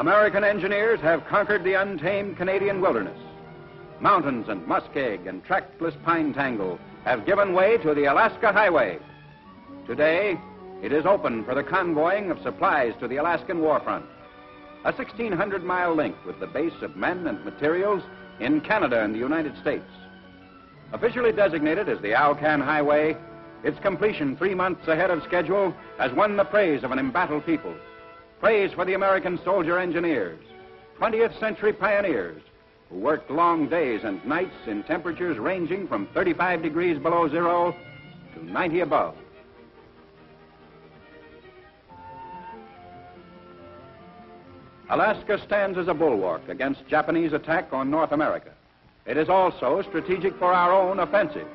American engineers have conquered the untamed Canadian wilderness. Mountains and muskeg and trackless pine tangle have given way to the Alaska Highway. Today, it is open for the convoying of supplies to the Alaskan warfront. A 1,600 mile link with the base of men and materials in Canada and the United States. Officially designated as the Alcan Highway, its completion three months ahead of schedule has won the praise of an embattled people. Praise for the American soldier engineers, 20th century pioneers who worked long days and nights in temperatures ranging from 35 degrees below zero to 90 above. Alaska stands as a bulwark against Japanese attack on North America. It is also strategic for our own offensives.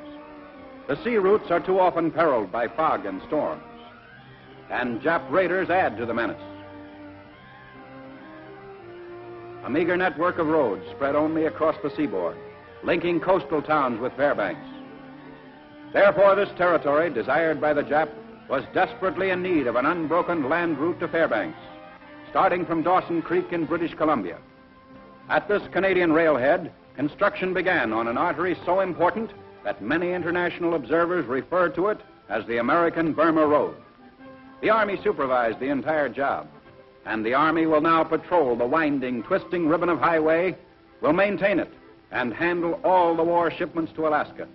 The sea routes are too often periled by fog and storms, and Jap raiders add to the menace. A meager network of roads spread only across the seaboard, linking coastal towns with Fairbanks. Therefore, this territory, desired by the Jap, was desperately in need of an unbroken land route to Fairbanks, starting from Dawson Creek in British Columbia. At this Canadian railhead, construction began on an artery so important that many international observers refer to it as the American Burma Road. The Army supervised the entire job, and the Army will now patrol the winding, twisting ribbon of highway, will maintain it, and handle all the war shipments to Alaska.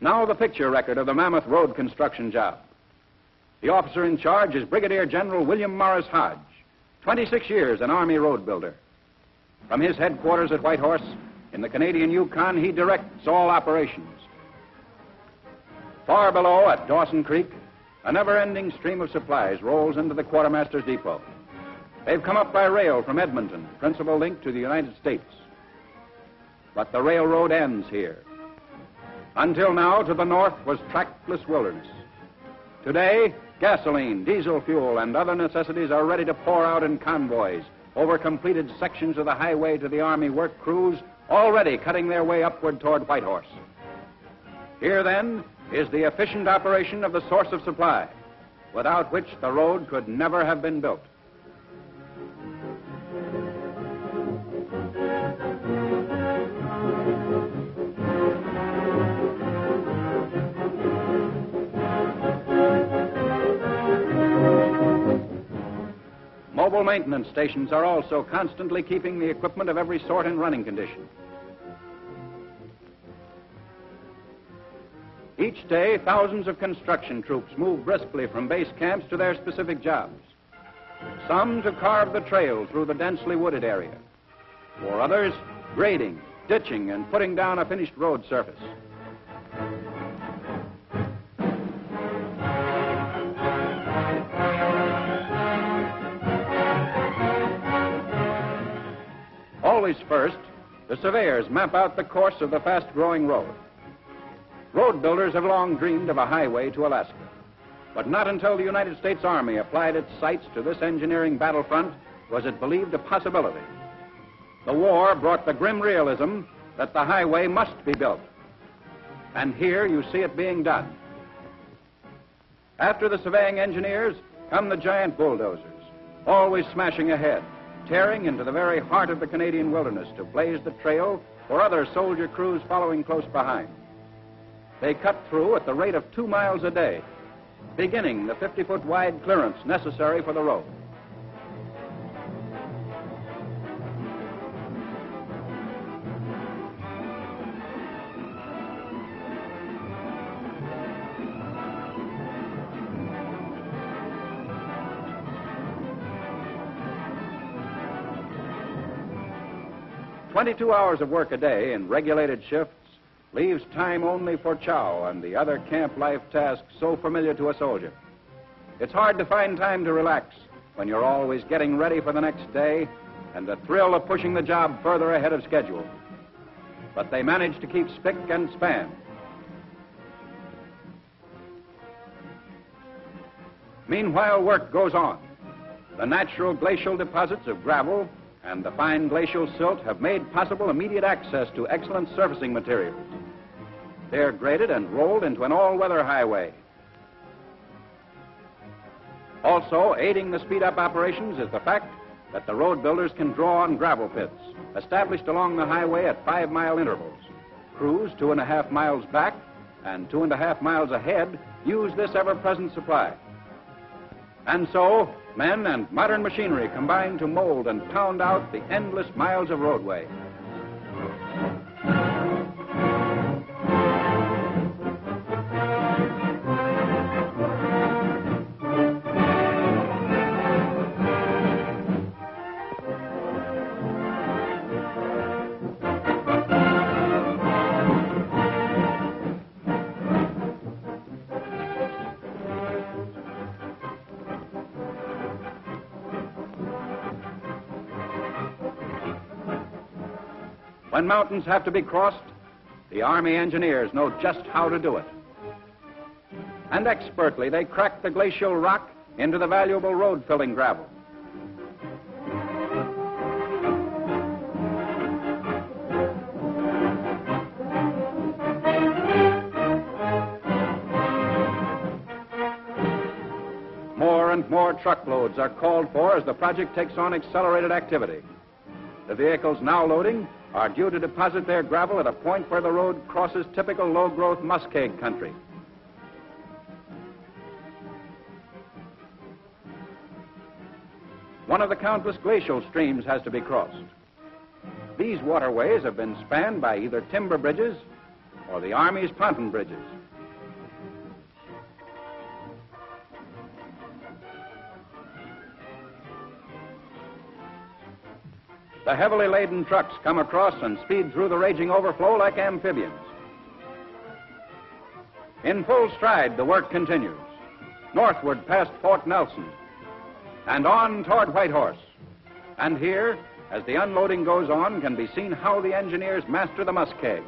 Now, the picture record of the Mammoth Road construction job. The officer in charge is Brigadier General William Morris Hoge, 26 years an Army road builder. From his headquarters at Whitehorse, in the Canadian Yukon, he directs all operations. Far below at Dawson Creek, a never ending stream of supplies rolls into the quartermaster's depot. They've come up by rail from Edmonton, principal link to the United States. But the railroad ends here. Until now, to the north was trackless wilderness. Today, gasoline, diesel fuel, and other necessities are ready to pour out in convoys over completed sections of the highway to the Army work crews already cutting their way upward toward Whitehorse. Here, then, is the efficient operation of the source of supply, without which the road could never have been built. Mobile maintenance stations are also constantly keeping the equipment of every sort in running condition. Each day, thousands of construction troops move briskly from base camps to their specific jobs. Some to carve the trail through the densely wooded area. For others, grading, ditching, and putting down a finished road surface. Always first, the surveyors map out the course of the fast growing road. Road builders have long dreamed of a highway to Alaska. But not until the United States Army applied its sights to this engineering battlefront was it believed a possibility. The war brought the grim realism that the highway must be built. And here you see it being done. After the surveying engineers come the giant bulldozers, always smashing ahead, tearing into the very heart of the Canadian wilderness to blaze the trail for other soldier crews following close behind. They cut through at the rate of two miles a day, beginning the 50 foot wide clearance necessary for the road. Twenty-two hours of work a day in regulated shifts leaves time only for chow and the other camp life tasks so familiar to a soldier. It's hard to find time to relax when you're always getting ready for the next day and the thrill of pushing the job further ahead of schedule. But they manage to keep spick and span. Meanwhile, work goes on. The natural glacial deposits of gravel and the fine glacial silt have made possible immediate access to excellent surfacing materials. They're graded and rolled into an all-weather highway. Also, aiding the speed-up operations is the fact that the road builders can draw on gravel pits established along the highway at five mile intervals. Crews two and a half miles back and two and a half miles ahead use this ever present supply. And so, men and modern machinery combine to mold and pound out the endless miles of roadway. When mountains have to be crossed, the Army engineers know just how to do it. And expertly, they crack the glacial rock into the valuable road filling gravel. More and more truckloads are called for as the project takes on accelerated activity. The vehicles now loading are due to deposit their gravel at a point where the road crosses typical low growth muskeg country. One of the countless glacial streams has to be crossed. These waterways have been spanned by either timber bridges or the Army's pontoon bridges. The heavily laden trucks come across and speed through the raging overflow like amphibians. In full stride, the work continues. Northward past Fort Nelson and on toward Whitehorse. And here, as the unloading goes on, can be seen how the engineers master the muskeg.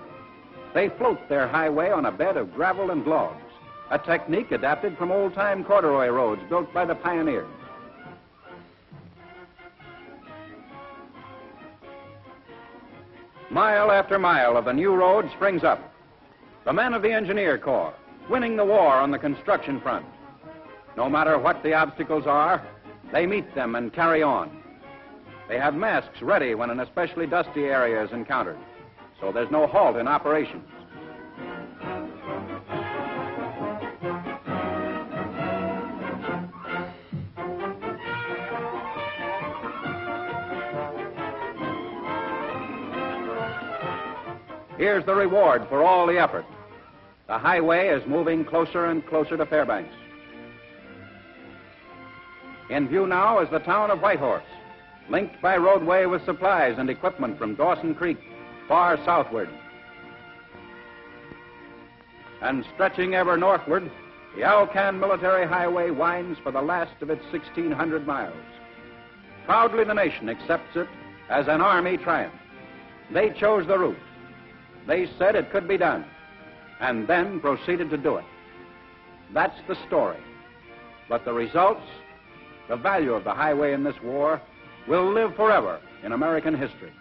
They float their highway on a bed of gravel and logs, a technique adapted from old time corduroy roads built by the pioneers. Mile after mile of the new road springs up. The men of the Engineer Corps, winning the war on the construction front. No matter what the obstacles are, they meet them and carry on. They have masks ready when an especially dusty area is encountered, so there's no halt in operations. Here's the reward for all the effort. The highway is moving closer and closer to Fairbanks. In view now is the town of Whitehorse, linked by roadway with supplies and equipment from Dawson Creek far southward. And stretching ever northward, the Alcan Military Highway winds for the last of its 1,600 miles. Proudly the nation accepts it as an Army triumph. They chose the route. They said it could be done, and then proceeded to do it. That's the story. But the results, the value of the highway in this war, will live forever in American history.